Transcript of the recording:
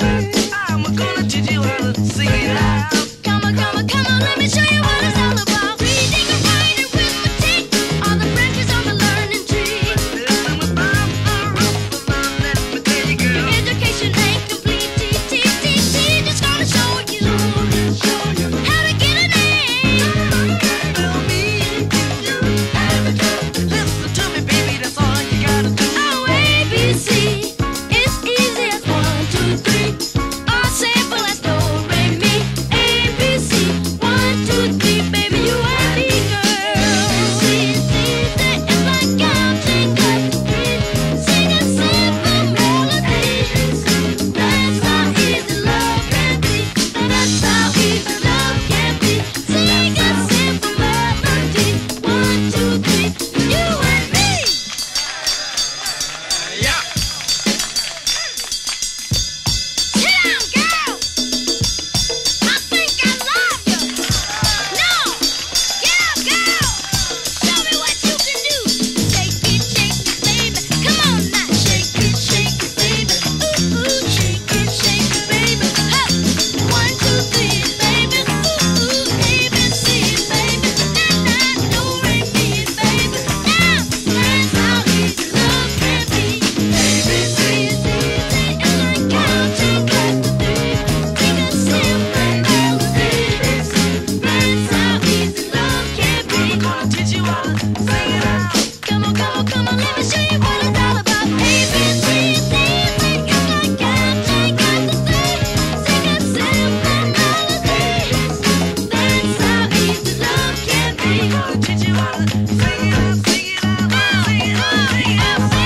I'm gonna teach you how to sing it out. Come on, come on, come on, let me show sing it out, sing it out, sing it out, sing it out.